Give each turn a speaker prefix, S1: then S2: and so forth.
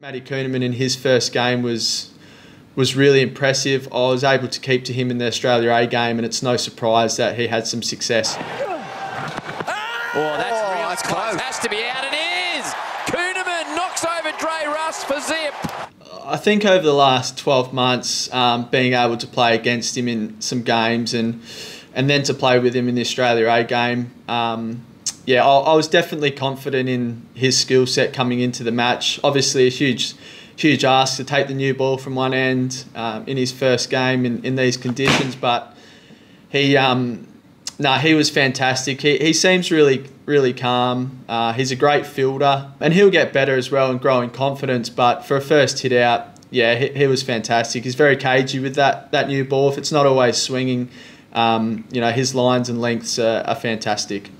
S1: Matty Kuhnemann in his first game was was really impressive. I was able to keep to him in the Australia A game, and it's no surprise that he had some success.
S2: Oh, that's
S3: Oh,
S2: real
S3: that's
S2: close.
S3: close.
S2: Has to be out. It is. Kuhnemann knocks over Dre Russ for zip.
S1: I think over the last 12 months, um, being able to play against him in some games and and then to play with him in the Australia A game, um, yeah, I, I was definitely confident in his skill set coming into the match. Obviously, a huge, huge ask to take the new ball from one end um, in his first game in, in these conditions, but he um, no, he was fantastic. He, he seems really, really calm. Uh, he's a great fielder, and he'll get better as well and grow in confidence. But for a first hit out, yeah, he, he was fantastic. He's very cagey with that that new ball. If it's not always swinging, um, you know, his lines and lengths are, are fantastic.